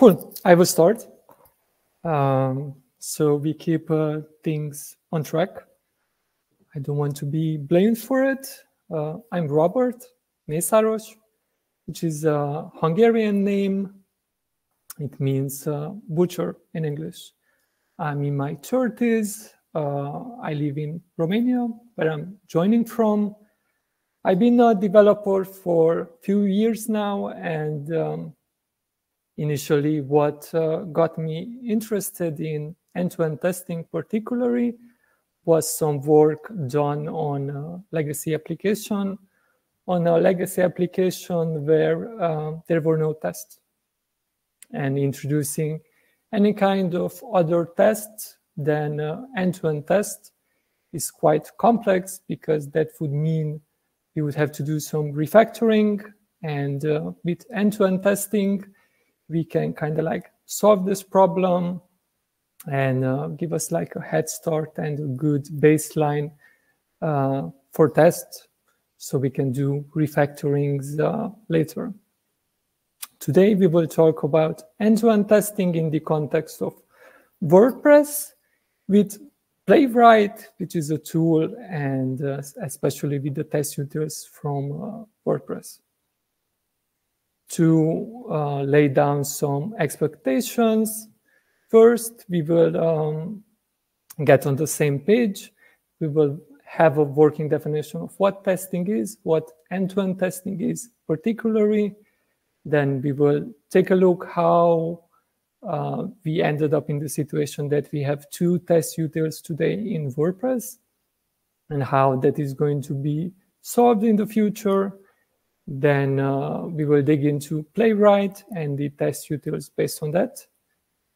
cool. I will start. Um, so we keep uh, things on track. I don't want to be blamed for it. Uh, I'm Robert Mészáros, which is a Hungarian name. It means uh, butcher in English. I'm in my 30s. Uh, I live in Romania, where I'm joining from. I've been a developer for a few years now, and um, initially, what uh, got me interested in end-to-end testing, particularly, was some work done on a legacy application, on a legacy application where uh, there were no tests, and introducing any kind of other tests than uh, end-to-end test is quite complex because that would mean you would have to do some refactoring. And uh, with end-to-end testing, we can kind of like solve this problem and uh, give us like a head start and a good baseline uh, for tests so we can do refactorings uh, later. Today, we will talk about end-to-end testing in the context of WordPress with Playwright, which is a tool, and uh, especially with the test utils from uh, WordPress. To uh, lay down some expectations, first we will um, get on the same page. We will have a working definition of what testing is, what end-to-end -end testing is particularly. Then we will take a look how uh, we ended up in the situation that we have two test utils today in WordPress and how that is going to be solved in the future. Then uh, we will dig into Playwright and the test utils based on that.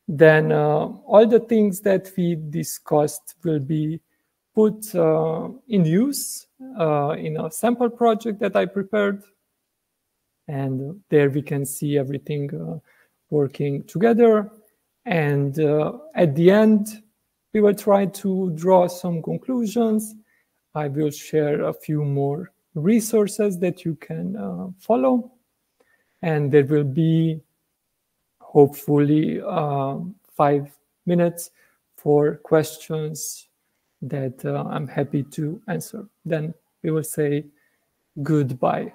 Then uh, all the things that we discussed will be put uh, in use uh, in a sample project that I prepared. And there we can see everything uh, working together. And uh, at the end, we will try to draw some conclusions. I will share a few more resources that you can uh, follow. And there will be hopefully uh, five minutes for questions that uh, I'm happy to answer. Then we will say goodbye.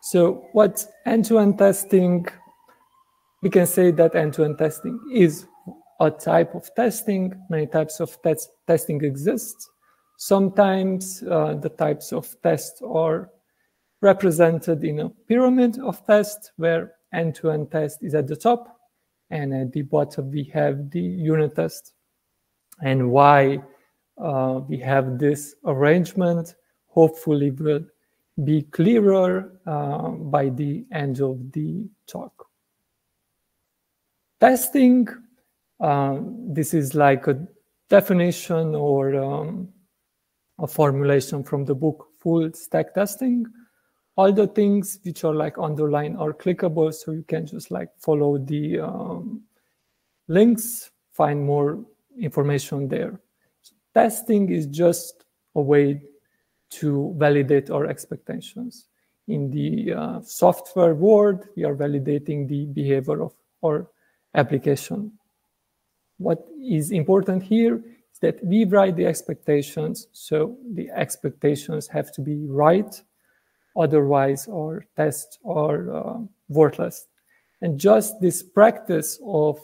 So what end-to-end testing, we can say that end-to-end testing is a type of testing. Many types of test testing exist. Sometimes uh, the types of tests are represented in a pyramid of tests where end-to-end test is at the top and at the bottom we have the unit test. And why uh, we have this arrangement hopefully will be clearer uh, by the end of the talk. Testing, uh, this is like a definition or um, a formulation from the book Full Stack Testing. All the things which are like underlined are clickable, so you can just like follow the um, links, find more information there. So testing is just a way to validate our expectations. In the uh, software world, we are validating the behavior of our application. What is important here that we write the expectations, so the expectations have to be right, otherwise our tests are uh, worthless. And just this practice of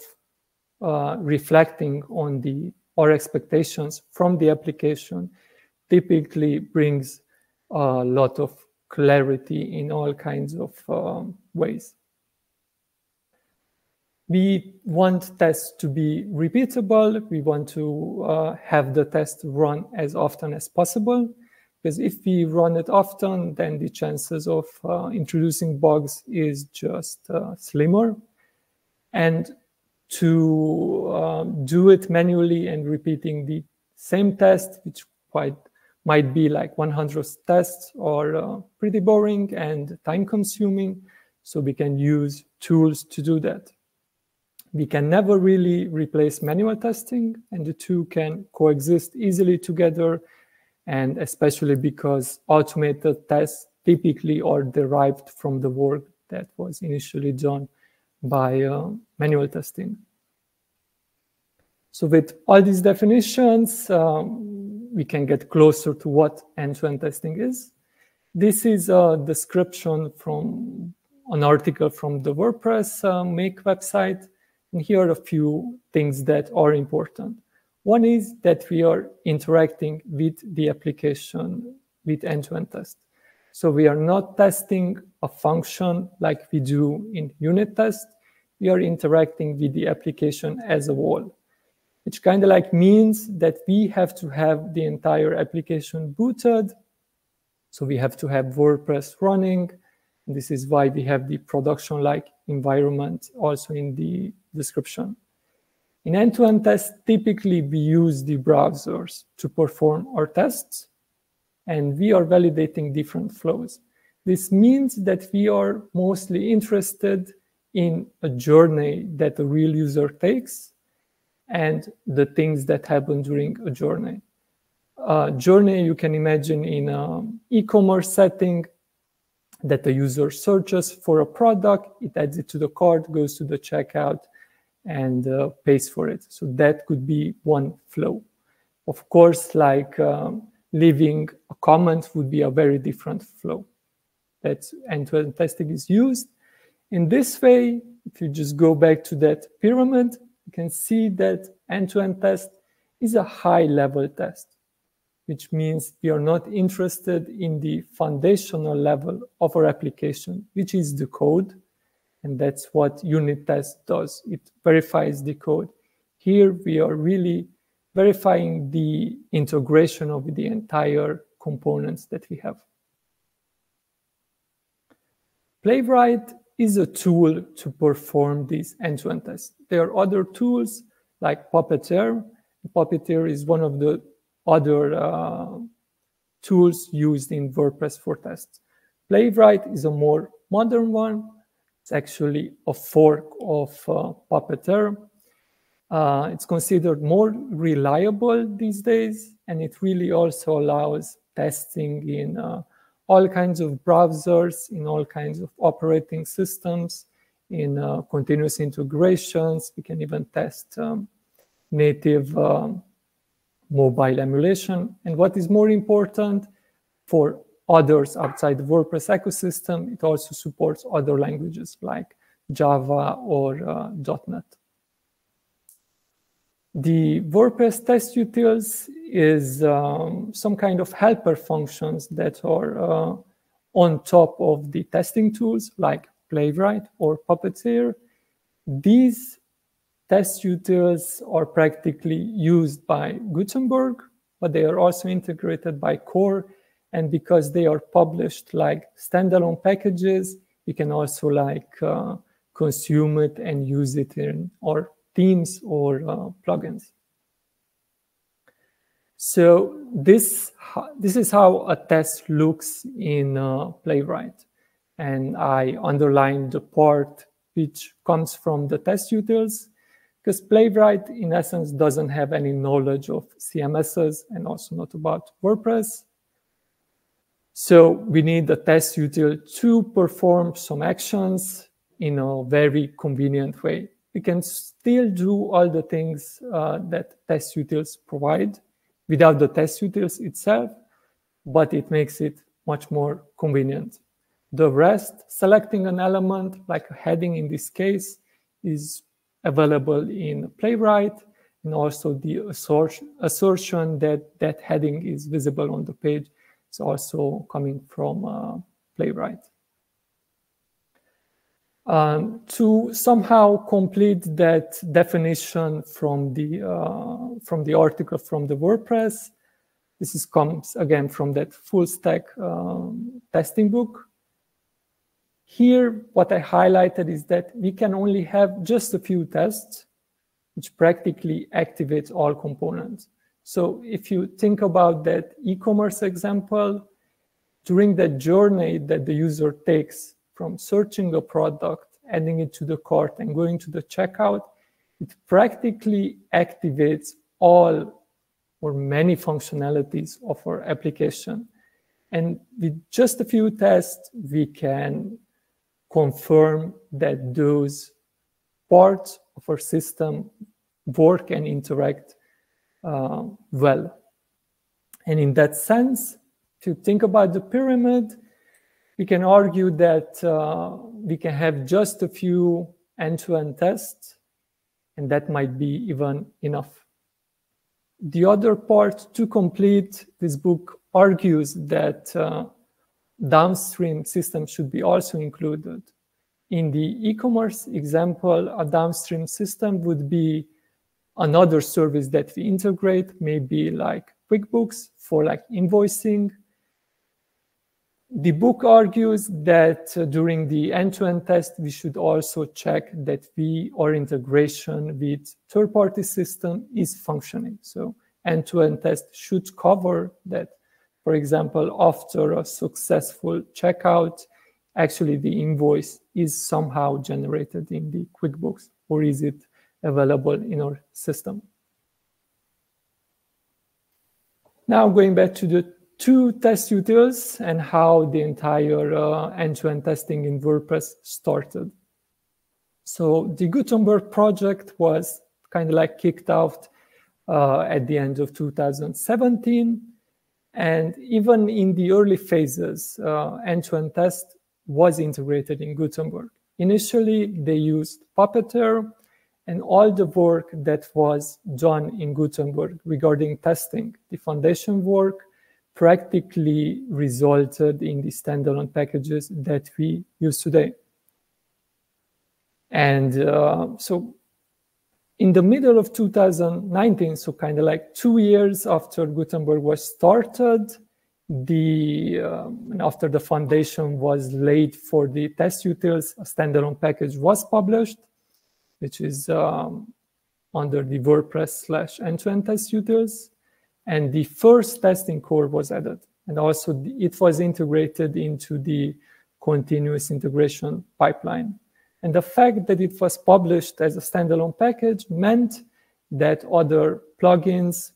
uh, reflecting on the our expectations from the application typically brings a lot of clarity in all kinds of um, ways. We want tests to be repeatable. We want to uh, have the test run as often as possible. Because if we run it often, then the chances of uh, introducing bugs is just uh, slimmer. And to um, do it manually and repeating the same test, which quite might be like 100 tests or uh, pretty boring and time consuming. So we can use tools to do that. We can never really replace manual testing and the two can coexist easily together. And especially because automated tests typically are derived from the work that was initially done by uh, manual testing. So with all these definitions, um, we can get closer to what end-to-end -end testing is. This is a description from an article from the WordPress uh, Make website. And here are a few things that are important. One is that we are interacting with the application with end-to-end -end test. So we are not testing a function like we do in unit test. We are interacting with the application as a whole, which kind of like means that we have to have the entire application booted. So we have to have WordPress running. And this is why we have the production-like environment also in the description. In end-to-end -end tests, typically we use the browsers to perform our tests and we are validating different flows. This means that we are mostly interested in a journey that a real user takes and the things that happen during a journey. A journey you can imagine in an e-commerce setting that the user searches for a product, it adds it to the cart, goes to the checkout, and uh, pays for it. So that could be one flow. Of course, like um, leaving a comment would be a very different flow that end-to-end testing is used. In this way, if you just go back to that pyramid, you can see that end-to-end test is a high-level test, which means we are not interested in the foundational level of our application, which is the code. And that's what unit test does. It verifies the code. Here we are really verifying the integration of the entire components that we have. Playwright is a tool to perform these end-to-end -end tests. There are other tools like Puppeteer. Puppeteer is one of the other uh, tools used in WordPress for tests. Playwright is a more modern one. It's actually a fork of uh, Puppeteer. Uh, it's considered more reliable these days, and it really also allows testing in uh, all kinds of browsers, in all kinds of operating systems, in uh, continuous integrations. We can even test um, native um, mobile emulation. And what is more important for others outside the WordPress ecosystem, it also supports other languages like Java or uh, .NET. The WordPress test utils is um, some kind of helper functions that are uh, on top of the testing tools like Playwright or Puppeteer. These test utils are practically used by Gutenberg, but they are also integrated by Core. And because they are published like standalone packages, you can also like uh, consume it and use it in our themes or uh, plugins. So this, this is how a test looks in uh, Playwright. And I underlined the part which comes from the test utils because Playwright, in essence, doesn't have any knowledge of CMSs and also not about WordPress. So we need a test util to perform some actions in a very convenient way we can still do all the things uh, that test utils provide without the test utils itself, but it makes it much more convenient. The rest, selecting an element like a heading in this case, is available in Playwright, and also the assertion that that heading is visible on the page is also coming from uh, Playwright. Um, to somehow complete that definition from the uh, from the article from the WordPress, this is comes again from that full stack um, testing book. Here, what I highlighted is that we can only have just a few tests, which practically activates all components. So if you think about that e-commerce example, during that journey that the user takes from searching a product, adding it to the cart, and going to the checkout, it practically activates all or many functionalities of our application. And with just a few tests, we can confirm that those parts of our system work and interact uh, well. And in that sense, to think about the pyramid, we can argue that uh, we can have just a few end-to-end tests, and that might be even enough. The other part to complete this book argues that uh, downstream systems should be also included. In the e-commerce example, a downstream system would be another service that we integrate, maybe like QuickBooks for like invoicing. The book argues that uh, during the end-to-end test, we should also check that we, our integration with third-party system is functioning. So end-to-end test should cover that. For example, after a successful checkout, actually the invoice is somehow generated in the QuickBooks, or is it available in our system? Now going back to the two test utils and how the entire uh, end-to-end testing in WordPress started. So the Gutenberg project was kind of like kicked out uh, at the end of 2017. And even in the early phases, uh, end-to-end test was integrated in Gutenberg. Initially, they used Puppeteer, and all the work that was done in Gutenberg regarding testing, the foundation work, practically resulted in the standalone packages that we use today. And uh, so in the middle of 2019, so kind of like two years after Gutenberg was started, the um, after the foundation was laid for the test utils, a standalone package was published which is um, under the WordPress slash end-to-end test utils. And the first testing core was added. And also the, it was integrated into the continuous integration pipeline. And the fact that it was published as a standalone package meant that other plugins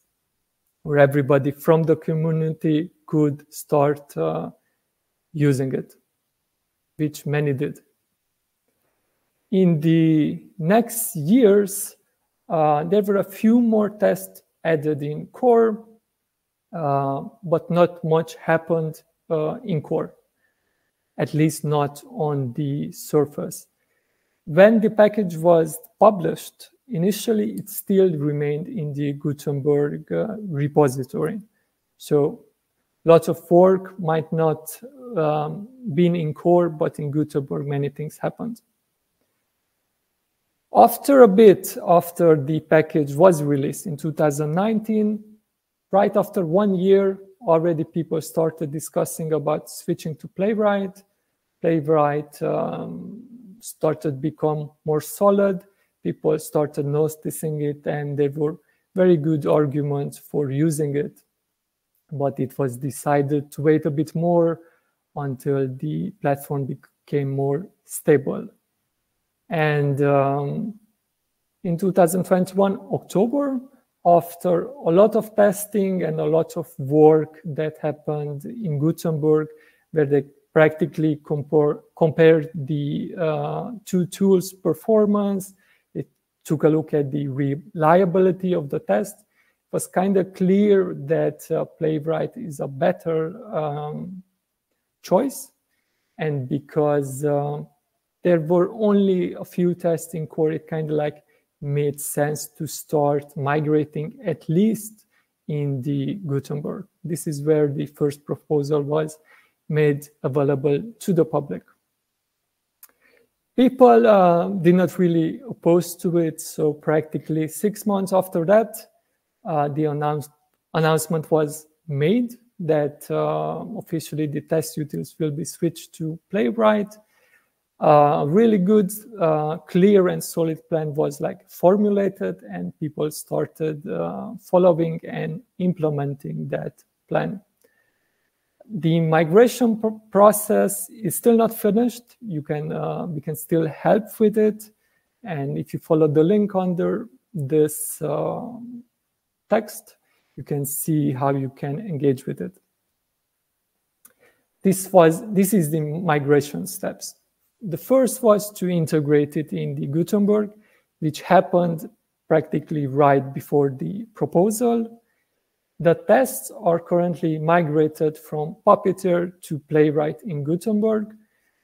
or everybody from the community could start uh, using it, which many did in the next years, uh, there were a few more tests added in core, uh, but not much happened uh, in core, at least not on the surface. When the package was published, initially it still remained in the Gutenberg uh, repository. So lots of work might not um, been in core, but in Gutenberg many things happened. After a bit after the package was released in 2019, right after one year, already people started discussing about switching to Playwright. Playwright um, started become more solid. People started noticing it and there were very good arguments for using it. But it was decided to wait a bit more until the platform became more stable. And um, in 2021, October, after a lot of testing and a lot of work that happened in Gutenberg, where they practically compare, compared the uh, two tools' performance, it took a look at the reliability of the test. It was kind of clear that uh, Playwright is a better um, choice. And because uh, there were only a few tests in core. It kind of like made sense to start migrating at least in the Gutenberg. This is where the first proposal was made available to the public. People uh, did not really oppose to it, so practically six months after that, uh, the announce announcement was made that uh, officially the test utils will be switched to Playwright a really good, uh, clear and solid plan was like formulated and people started uh, following and implementing that plan. The migration pr process is still not finished. You can, uh, we can still help with it. And if you follow the link under this uh, text, you can see how you can engage with it. This was, this is the migration steps The first was to integrate it in the Gutenberg, which happened practically right before the proposal. The tests are currently migrated from Puppeteer to Playwright in Gutenberg.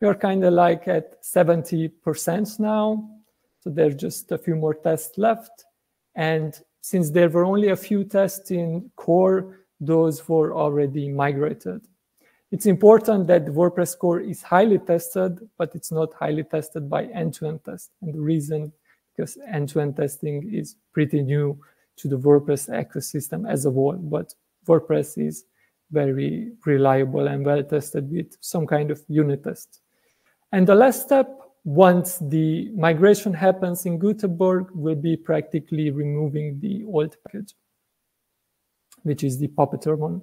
We are kind of like at 70% now. So there's just a few more tests left. And since there were only a few tests in core, those were already migrated. It's important that WordPress core is highly tested, but it's not highly tested by end-to-end -end test. And the reason, because end-to-end -end testing is pretty new to the WordPress ecosystem as a whole, but WordPress is very reliable and well tested with some kind of unit test. And the last step, once the migration happens in Gutenberg, will be practically removing the old package, which is the Puppeteer one.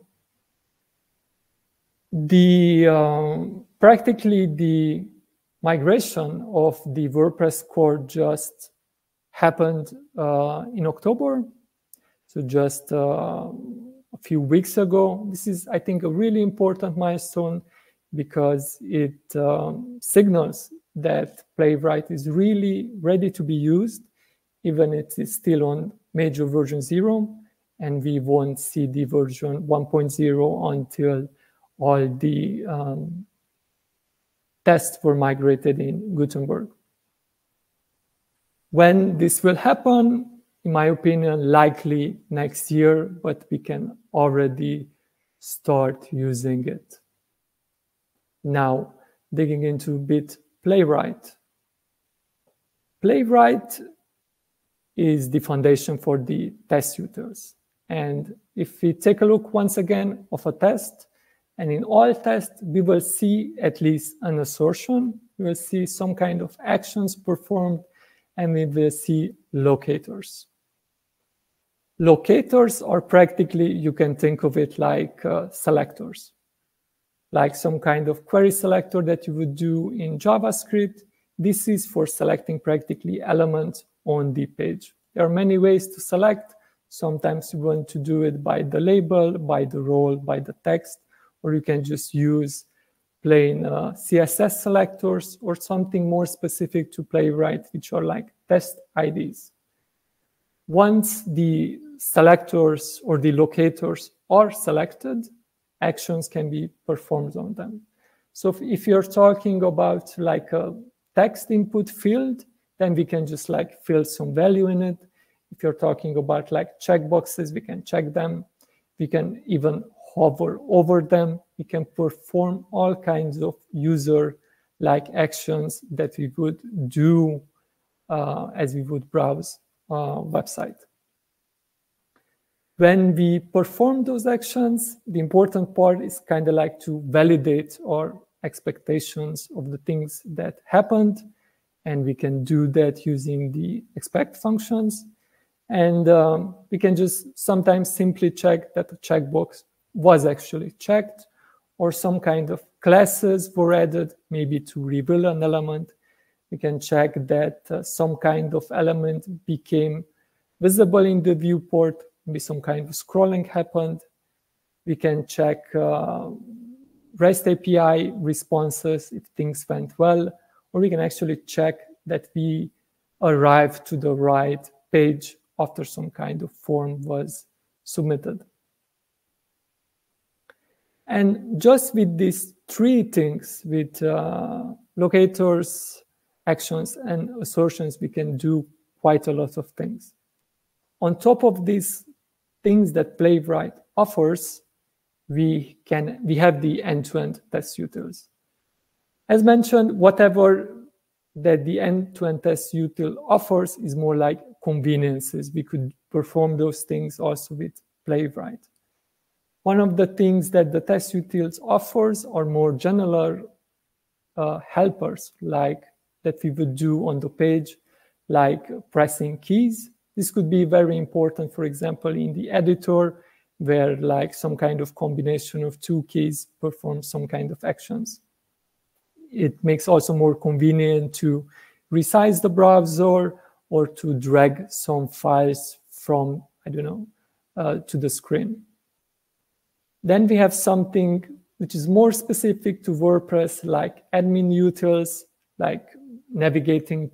The um, practically the migration of the WordPress core just happened uh, in October. So just uh, a few weeks ago, this is, I think, a really important milestone because it um, signals that Playwright is really ready to be used, even it is still on major version zero, and we won't see the version 1.0 until all the um, tests were migrated in Gutenberg. When this will happen, in my opinion, likely next year, but we can already start using it. Now, digging into bit Playwright. Playwright is the foundation for the test suiters. And if we take a look once again of a test, and in all tests, we will see at least an assertion, we will see some kind of actions performed, and we will see locators. Locators are practically, you can think of it like uh, selectors, like some kind of query selector that you would do in JavaScript. This is for selecting practically elements on the page. There are many ways to select. Sometimes you want to do it by the label, by the role, by the text, or you can just use plain uh, CSS selectors or something more specific to Playwright, which are like test IDs. Once the selectors or the locators are selected, actions can be performed on them. So if, if you're talking about like a text input field, then we can just like fill some value in it. If you're talking about like checkboxes, we can check them. We can even hover over them. We can perform all kinds of user-like actions that we would do uh, as we would browse a uh, website. When we perform those actions, the important part is kind of like to validate our expectations of the things that happened. And we can do that using the expect functions. And um, we can just sometimes simply check that the checkbox was actually checked or some kind of classes were added, maybe to reveal an element. We can check that uh, some kind of element became visible in the viewport maybe some kind of scrolling happened. We can check uh, REST API responses if things went well, or we can actually check that we arrived to the right page after some kind of form was submitted. And just with these three things, with uh, locators, actions, and assertions, we can do quite a lot of things. On top of these things that Playwright offers, we can we have the end-to-end -end test utils. As mentioned, whatever that the end-to-end -end test util offers is more like conveniences. We could perform those things also with Playwright. One of the things that the test utils offers are more general uh, helpers, like that we would do on the page, like pressing keys this could be very important, for example, in the editor, where like some kind of combination of two keys performs some kind of actions. It makes also more convenient to resize the browser or to drag some files from, I don't know, uh, to the screen. Then we have something which is more specific to WordPress, like admin utils, like navigating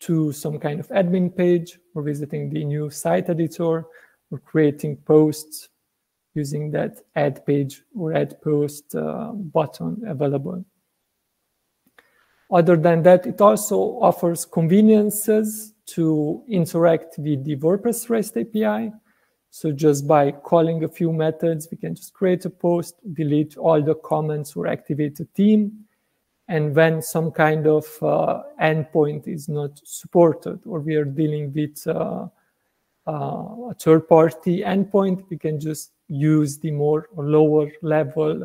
to some kind of admin page or visiting the new site editor or creating posts using that add page or add post uh, button available. Other than that, it also offers conveniences to interact with the WordPress REST API. So just by calling a few methods, we can just create a post, delete all the comments or activate a team. And when some kind of uh, endpoint is not supported or we are dealing with uh, uh, a third party endpoint, we can just use the more lower level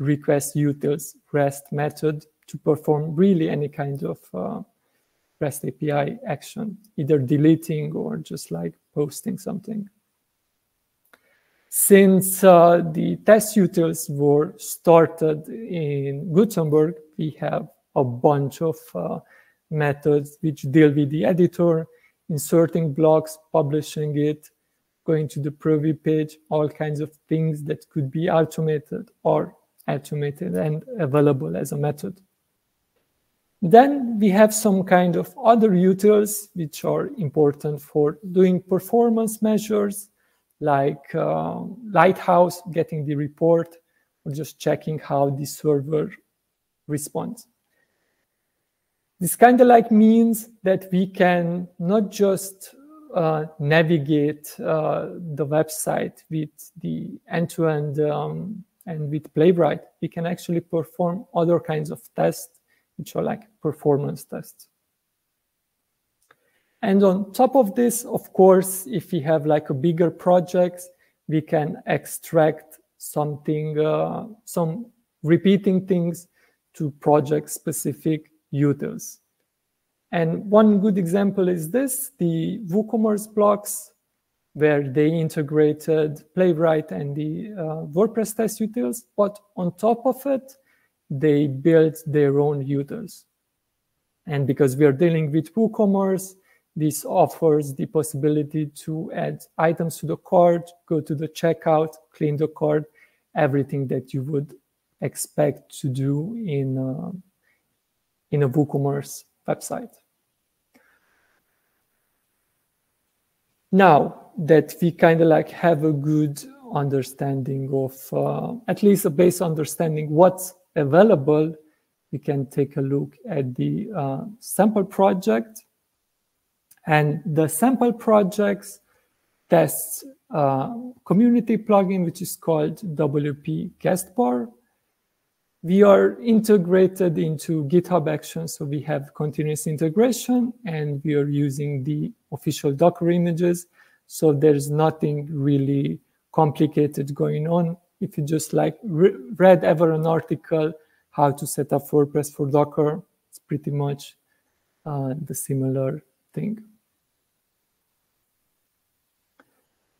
request utils REST method to perform really any kind of uh, REST API action, either deleting or just like posting something. Since uh, the test utils were started in Gutenberg, we have a bunch of uh, methods which deal with the editor, inserting blocks, publishing it, going to the preview page, all kinds of things that could be automated or automated and available as a method. Then we have some kind of other utils which are important for doing performance measures like uh, Lighthouse, getting the report, or just checking how the server responds. This kind of like means that we can not just uh, navigate uh, the website with the end-to-end -end, um, and with Playwright, we can actually perform other kinds of tests which are like performance tests. And on top of this, of course, if we have like a bigger project, we can extract something, uh, some repeating things to project specific utils. And one good example is this, the WooCommerce blocks, where they integrated Playwright and the uh, WordPress test utils, but on top of it, they built their own utils. And because we are dealing with WooCommerce, this offers the possibility to add items to the cart, go to the checkout, clean the cart, everything that you would expect to do in a, in a WooCommerce website. Now that we kind of like have a good understanding of, uh, at least a base understanding what's available, we can take a look at the uh, sample project. And the sample projects tests uh, community plugin, which is called WP Guestbar. We are integrated into GitHub Actions, so we have continuous integration, and we are using the official Docker images. So there's nothing really complicated going on if you just like re read ever an article how to set up WordPress for Docker, it's pretty much uh, the similar thing.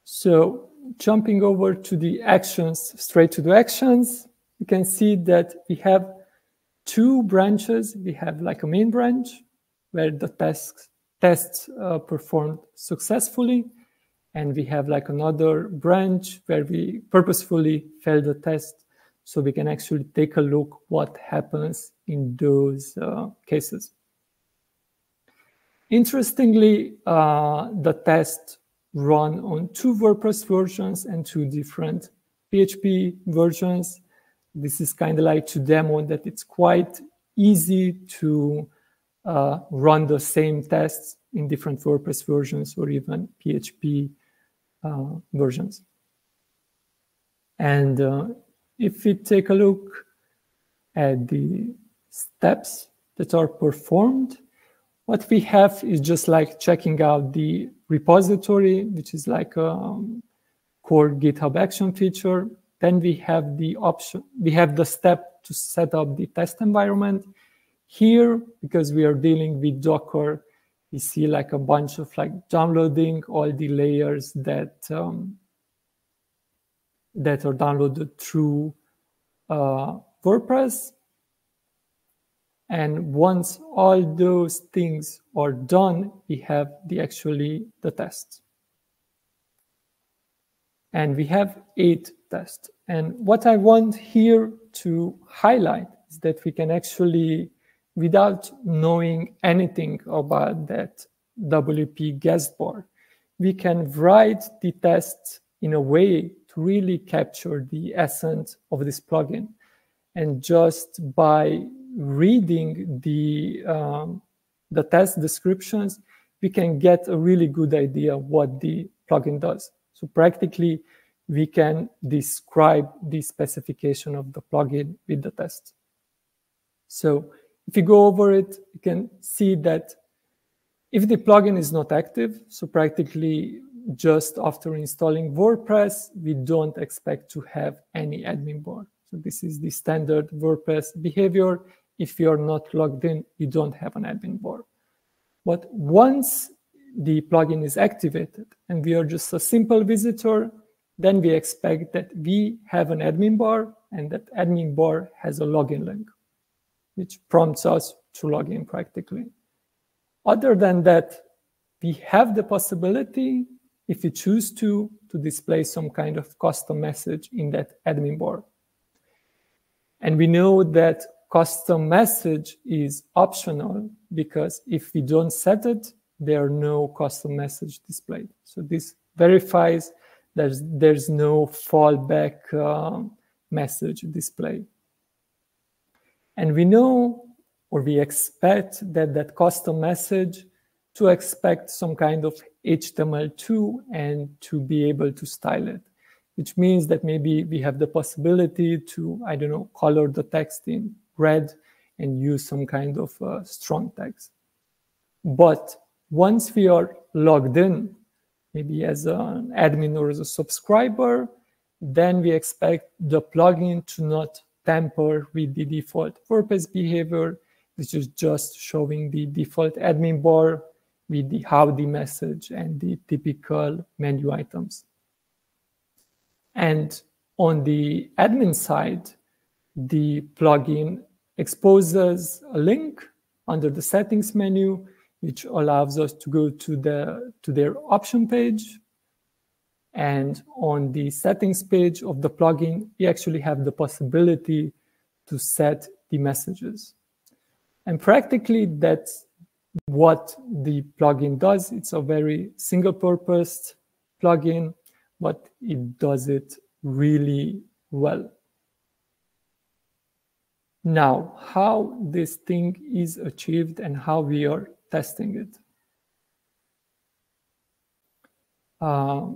So jumping over to the actions, straight to the actions, you can see that we have two branches. We have like a main branch where the tests, tests uh, performed successfully. And we have like another branch where we purposefully fail the test so we can actually take a look what happens in those uh, cases. Interestingly, uh, the test run on two WordPress versions and two different PHP versions. This is kind of like to demo that it's quite easy to uh, run the same tests in different WordPress versions or even PHP uh, versions. And uh, if we take a look at the steps that are performed, what we have is just like checking out the repository, which is like a um, core GitHub action feature. Then we have the option, we have the step to set up the test environment. Here, because we are dealing with Docker, we see like a bunch of like downloading all the layers that um, that are downloaded through uh, WordPress. And once all those things are done, we have the actually the test. And we have eight tests. And what I want here to highlight is that we can actually without knowing anything about that WP guest bar, we can write the test in a way to really capture the essence of this plugin. And just by reading the, um, the test descriptions, we can get a really good idea what the plugin does. So practically, we can describe the specification of the plugin with the test. So if you go over it, you can see that if the plugin is not active, so practically just after installing WordPress, we don't expect to have any admin bar. So this is the standard WordPress behavior. If you're not logged in, you don't have an admin bar. But once the plugin is activated and we are just a simple visitor, then we expect that we have an admin bar and that admin bar has a login link, which prompts us to log in practically. Other than that, we have the possibility, if we choose to, to display some kind of custom message in that admin bar. And we know that custom message is optional because if we don't set it, there are no custom message displayed. So this verifies there's there's no fallback uh, message display. And we know or we expect that that custom message to expect some kind of HTML2 and to be able to style it, which means that maybe we have the possibility to, I don't know, color the text in red and use some kind of uh, strong text. But once we are logged in, maybe as an admin or as a subscriber, then we expect the plugin to not tamper with the default WordPress behavior, which is just showing the default admin bar with the howdy message and the typical menu items. And on the admin side, the plugin exposes a link under the settings menu which allows us to go to the to their option page. And on the settings page of the plugin, we actually have the possibility to set the messages. And practically that's what the plugin does. It's a very single purpose plugin, but it does it really well. Now, how this thing is achieved and how we are testing it. Uh,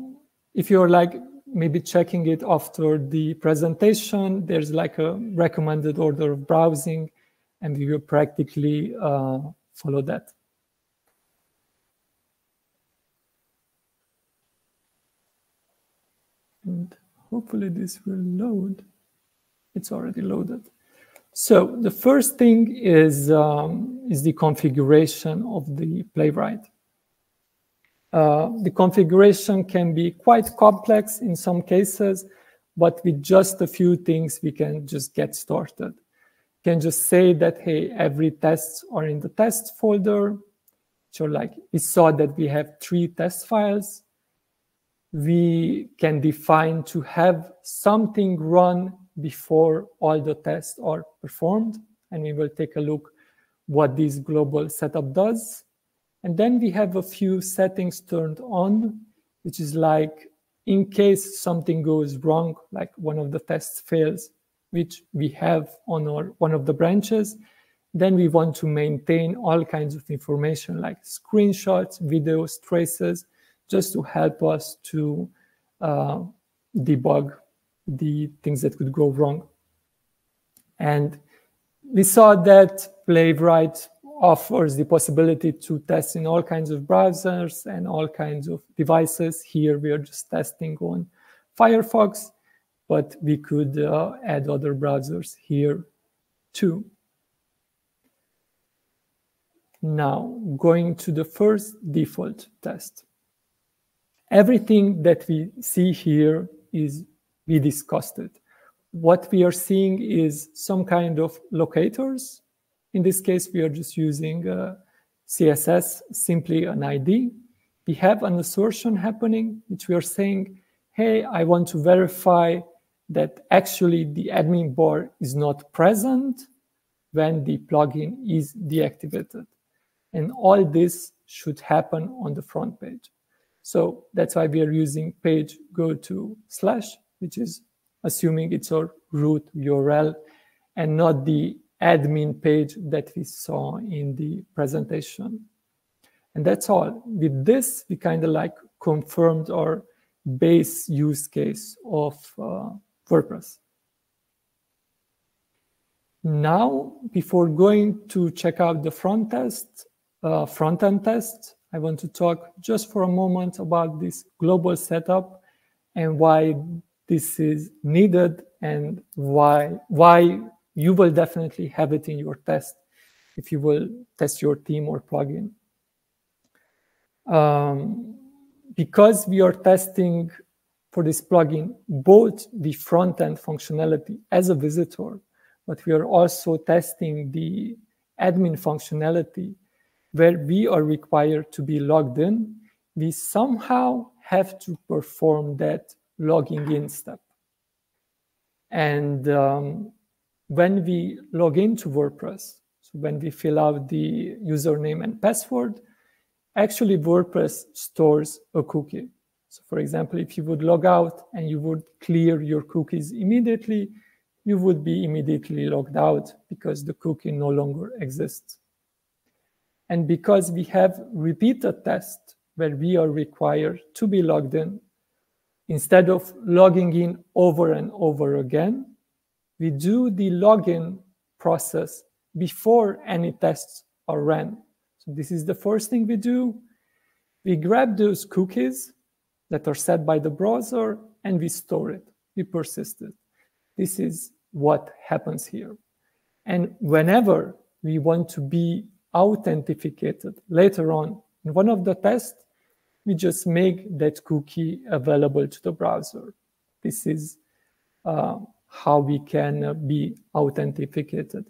if you're like maybe checking it after the presentation, there's like a recommended order of browsing, and we will practically uh, follow that. And hopefully this will load. It's already loaded. So the first thing is, um, is the configuration of the playwright. Uh, the configuration can be quite complex in some cases, but with just a few things, we can just get started. You can just say that, hey, every tests are in the test folder. So like we saw that we have three test files. We can define to have something run before all the tests are performed. And we will take a look what this global setup does. And then we have a few settings turned on, which is like in case something goes wrong, like one of the tests fails, which we have on our one of the branches, then we want to maintain all kinds of information like screenshots, videos, traces, just to help us to uh, debug the things that could go wrong. And we saw that Playwright offers the possibility to test in all kinds of browsers and all kinds of devices. Here we are just testing on Firefox, but we could uh, add other browsers here too. Now, going to the first default test. Everything that we see here is we discussed it. What we are seeing is some kind of locators. In this case, we are just using uh, CSS, simply an ID. We have an assertion happening, which we are saying, hey, I want to verify that actually the admin bar is not present when the plugin is deactivated. And all this should happen on the front page. So that's why we are using page go to slash, which is assuming it's our root URL and not the admin page that we saw in the presentation. And that's all. With this, we kind of like confirmed our base use case of uh, WordPress. Now, before going to check out the front test, uh, front-end test, I want to talk just for a moment about this global setup and why this is needed and why why you will definitely have it in your test if you will test your theme or plugin. Um, because we are testing for this plugin both the front-end functionality as a visitor, but we are also testing the admin functionality where we are required to be logged in, we somehow have to perform that logging in step. And um, when we log into WordPress, so when we fill out the username and password, actually WordPress stores a cookie. So for example, if you would log out and you would clear your cookies immediately, you would be immediately logged out because the cookie no longer exists. And because we have repeated tests where we are required to be logged in, instead of logging in over and over again, we do the login process before any tests are ran. So this is the first thing we do. We grab those cookies that are set by the browser and we store it. We persist it. This is what happens here. And whenever we want to be authenticated later on in one of the tests, we just make that cookie available to the browser. This is uh, how we can uh, be authenticated.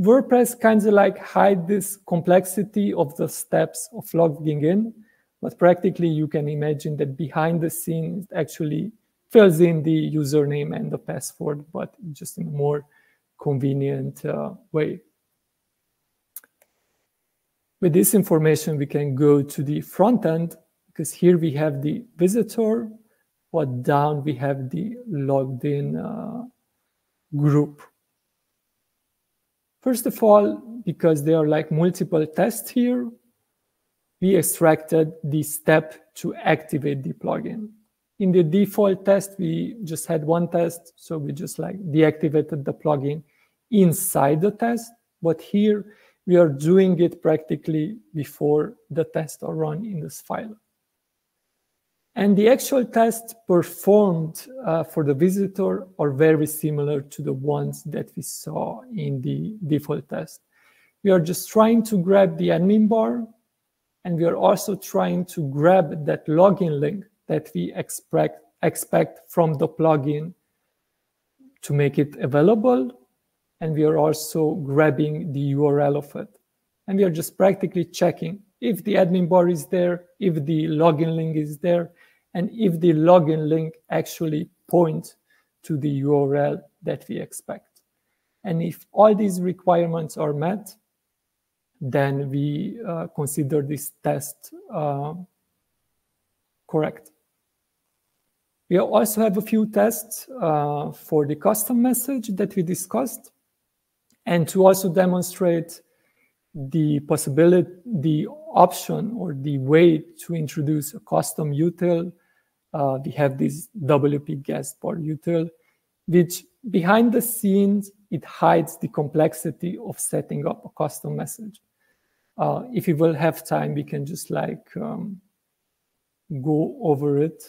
WordPress kind of like hide this complexity of the steps of logging in, but practically you can imagine that behind the scenes it actually fills in the username and the password, but just in a more convenient uh, way. With this information, we can go to the front end because here we have the visitor, but down we have the logged in uh, group. First of all, because there are like multiple tests here, we extracted the step to activate the plugin. In the default test, we just had one test, so we just like deactivated the plugin inside the test. But here we are doing it practically before the tests are run in this file. And the actual tests performed uh, for the visitor are very similar to the ones that we saw in the default test. We are just trying to grab the admin bar, and we are also trying to grab that login link that we expect, expect from the plugin to make it available. And we are also grabbing the URL of it. And we are just practically checking if the admin bar is there, if the login link is there, and if the login link actually points to the URL that we expect. And if all these requirements are met, then we uh, consider this test uh, correct. We also have a few tests uh, for the custom message that we discussed and to also demonstrate the possibility, the option or the way to introduce a custom util uh, we have this WP guest bar util, which behind the scenes, it hides the complexity of setting up a custom message. Uh, if you will have time, we can just like um, go over it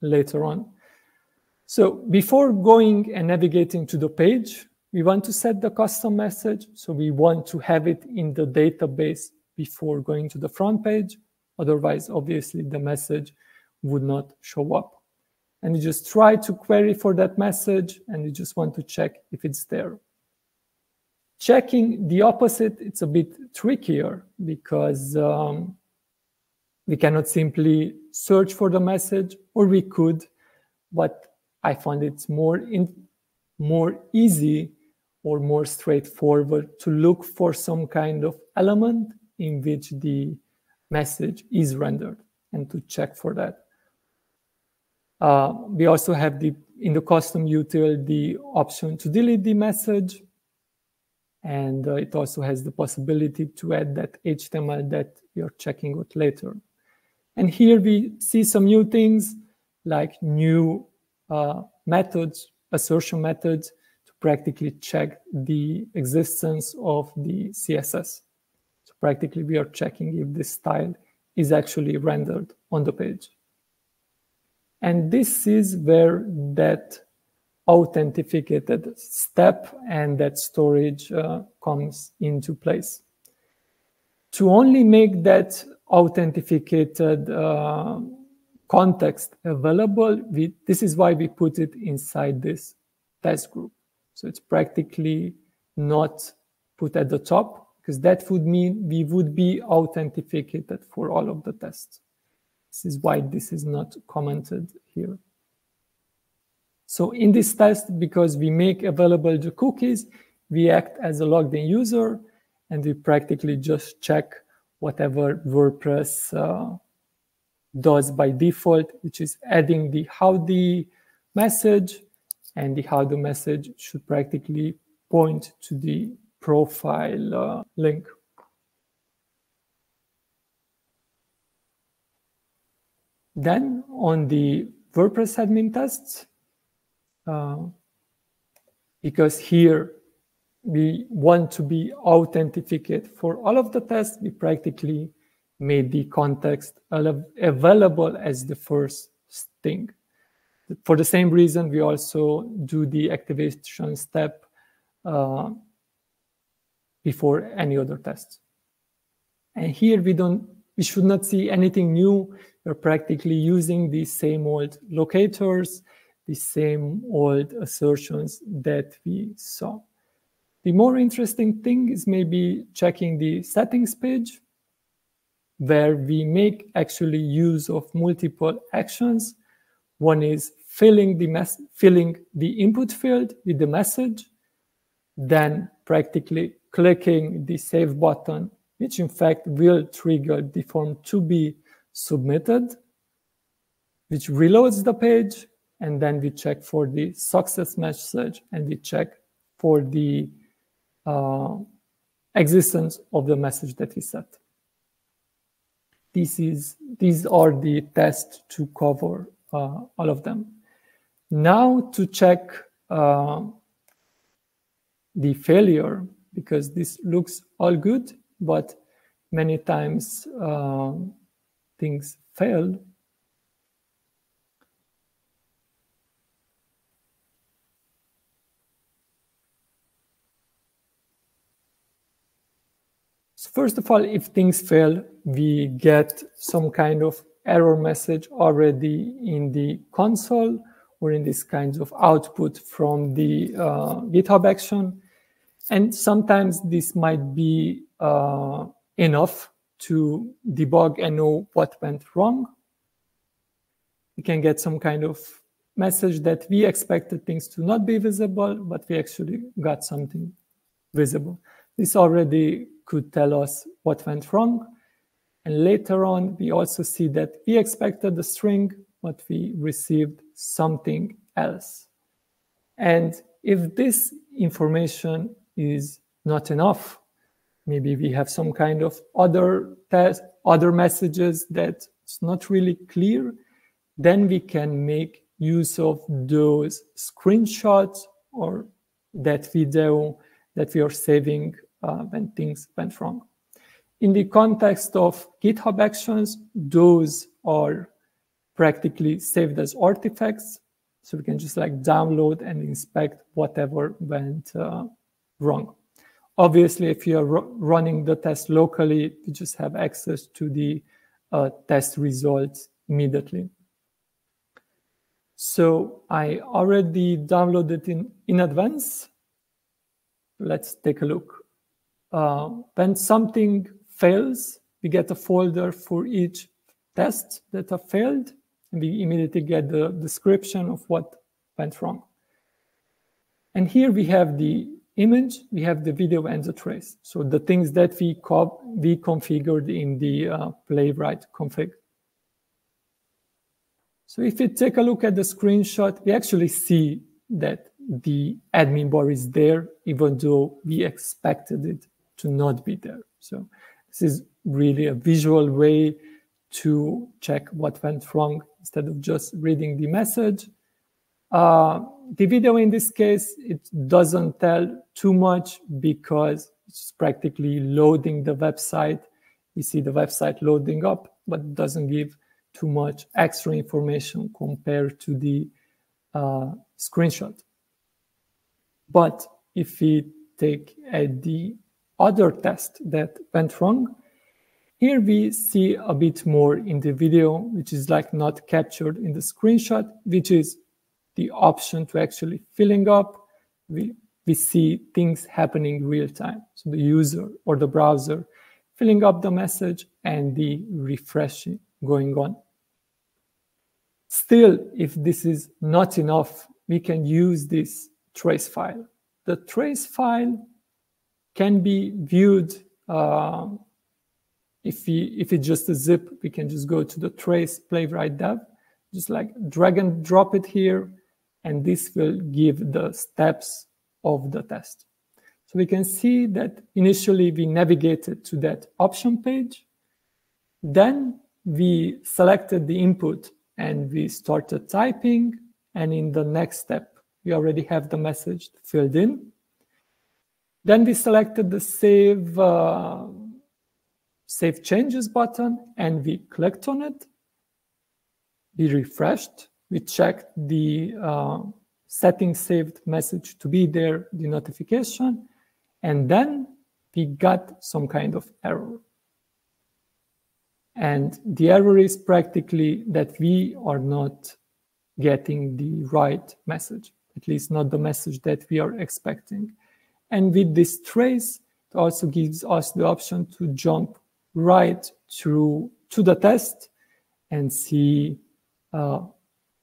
later on. So before going and navigating to the page, we want to set the custom message. So we want to have it in the database before going to the front page. Otherwise, obviously, the message would not show up. And you just try to query for that message and you just want to check if it's there. Checking the opposite, it's a bit trickier because um, we cannot simply search for the message or we could, but I find it's more in, more easy or more straightforward to look for some kind of element in which the message is rendered and to check for that. Uh, we also have the in the custom util the option to delete the message and uh, it also has the possibility to add that HTML that are checking out later. And here we see some new things like new uh, methods, assertion methods practically check the existence of the CSS. So practically we are checking if this style is actually rendered on the page. And this is where that authenticated step and that storage uh, comes into place. To only make that authenticated uh, context available, we, this is why we put it inside this test group. So it's practically not put at the top because that would mean we would be authenticated for all of the tests. This is why this is not commented here. So in this test, because we make available the cookies, we act as a logged in user and we practically just check whatever WordPress uh, does by default, which is adding the Howdy message and the Howdy message should practically point to the profile uh, link. Then on the WordPress admin tests, uh, because here we want to be authenticated for all of the tests, we practically made the context available as the first thing. For the same reason, we also do the activation step uh, before any other tests. And here we don't, we should not see anything new we're practically using the same old locators, the same old assertions that we saw. The more interesting thing is maybe checking the settings page where we make actually use of multiple actions. One is filling the mess filling the input field with the message, then practically clicking the save button, which in fact will trigger the form to be submitted, which reloads the page, and then we check for the success message and we check for the uh, existence of the message that we set. This is, these are the tests to cover uh, all of them. Now to check uh, the failure, because this looks all good, but many times uh, things fail. So first of all, if things fail, we get some kind of error message already in the console or in this kinds of output from the uh, GitHub action. And sometimes this might be uh, enough to debug and know what went wrong. We can get some kind of message that we expected things to not be visible, but we actually got something visible. This already could tell us what went wrong. And later on, we also see that we expected the string, but we received something else. And if this information is not enough, maybe we have some kind of other test, other messages that's not really clear, then we can make use of those screenshots or that video that we are saving uh, when things went wrong. In the context of GitHub Actions, those are practically saved as artifacts. So we can just like download and inspect whatever went uh, wrong. Obviously, if you're running the test locally, you just have access to the uh, test results immediately. So I already downloaded in, in advance. Let's take a look. Uh, when something fails, we get a folder for each test that have failed, we immediately get the description of what went wrong. And here we have the image, we have the video and the trace. So the things that we, we configured in the uh, Playwright config. So if we take a look at the screenshot, we actually see that the admin bar is there, even though we expected it to not be there. So this is really a visual way to check what went wrong instead of just reading the message. Uh, the video in this case, it doesn't tell too much because it's practically loading the website. We see the website loading up, but doesn't give too much extra information compared to the uh, screenshot. But if we take the other test that went wrong, here we see a bit more in the video, which is like not captured in the screenshot, which is the option to actually filling up. We, we see things happening real time. So the user or the browser filling up the message and the refreshing going on. Still, if this is not enough, we can use this trace file. The trace file can be viewed uh, if we if it's just a zip, we can just go to the trace playwright dev, just like drag and drop it here, and this will give the steps of the test. So we can see that initially we navigated to that option page. Then we selected the input and we started typing. And in the next step, we already have the message filled in. Then we selected the save, uh, save changes button and we clicked on it. We refreshed. We checked the uh, setting saved message to be there, the notification, and then we got some kind of error. And the error is practically that we are not getting the right message, at least not the message that we are expecting. And with this trace, it also gives us the option to jump right through to the test and see uh,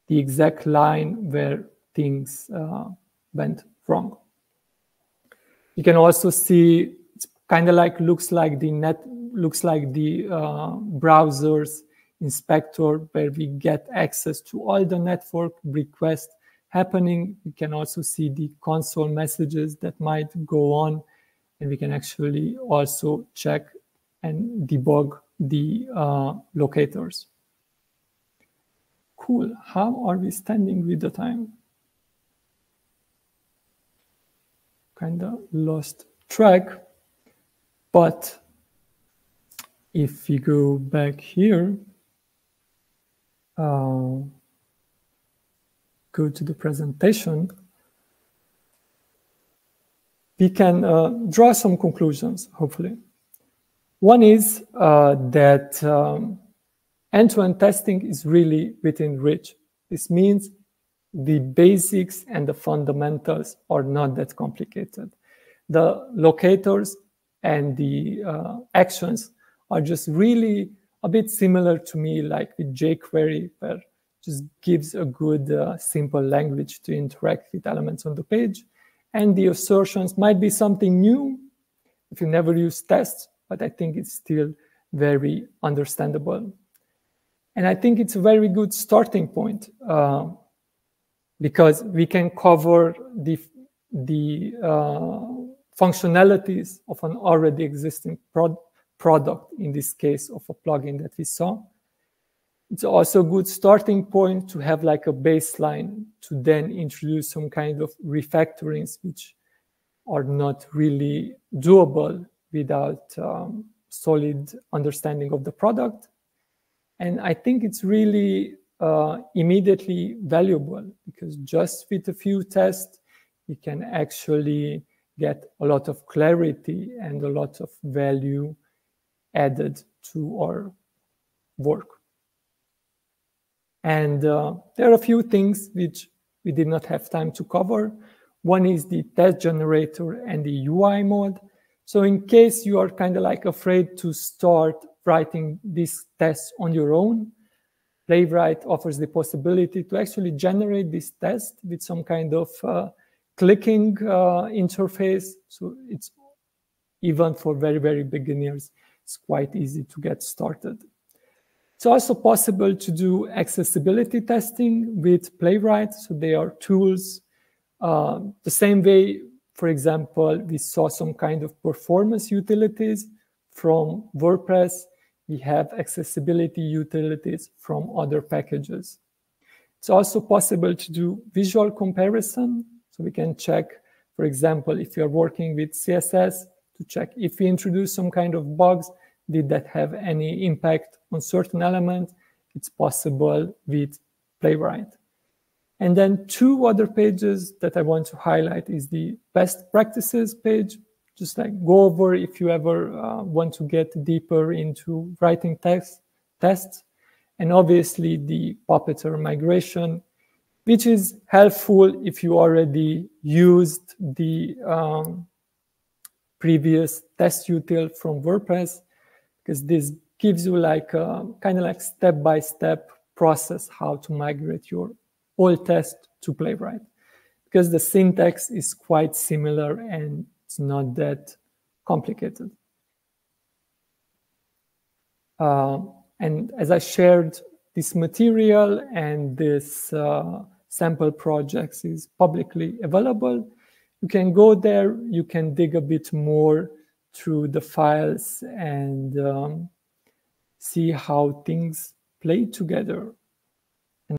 the exact line where things uh, went wrong. You can also see it's kind of like looks like the net looks like the uh, browser's inspector where we get access to all the network requests happening. We can also see the console messages that might go on, and we can actually also check and debug the uh, locators. Cool. How are we standing with the time? Kind of lost track, but if we go back here, uh, go to the presentation, we can uh, draw some conclusions, hopefully. One is uh, that um, end-to-end -end testing is really within reach. This means the basics and the fundamentals are not that complicated. The locators and the uh, actions are just really a bit similar to me, like with jQuery, where just gives a good uh, simple language to interact with elements on the page. And the assertions might be something new if you never use tests, but I think it's still very understandable. And I think it's a very good starting point uh, because we can cover the, the uh, functionalities of an already existing product product, in this case of a plugin that we saw. It's also a good starting point to have like a baseline to then introduce some kind of refactorings, which are not really doable without um, solid understanding of the product. And I think it's really uh, immediately valuable because just with a few tests, we can actually get a lot of clarity and a lot of value added to our work. And uh, there are a few things which we did not have time to cover. One is the test generator and the UI mode. So in case you are kind of like afraid to start writing these tests on your own, Playwright offers the possibility to actually generate this test with some kind of uh, clicking uh, interface. So it's even for very, very beginners, it's quite easy to get started. It's also possible to do accessibility testing with Playwright. So they are tools. Uh, the same way, for example, we saw some kind of performance utilities from WordPress. We have accessibility utilities from other packages. It's also possible to do visual comparison. So we can check, for example, if you're working with CSS, to check if we introduce some kind of bugs, did that have any impact on certain elements? It's possible with Playwright. And then two other pages that I want to highlight is the best practices page. Just like go over if you ever uh, want to get deeper into writing text tests. And obviously the Puppeteer migration, which is helpful if you already used the um, previous test util from WordPress because this gives you like a kind of like step-by-step process how to migrate your old tests to Playwright because the syntax is quite similar and it's not that complicated. Uh, and as I shared, this material and this uh, sample projects is publicly available. You can go there, you can dig a bit more through the files and um, see how things play together.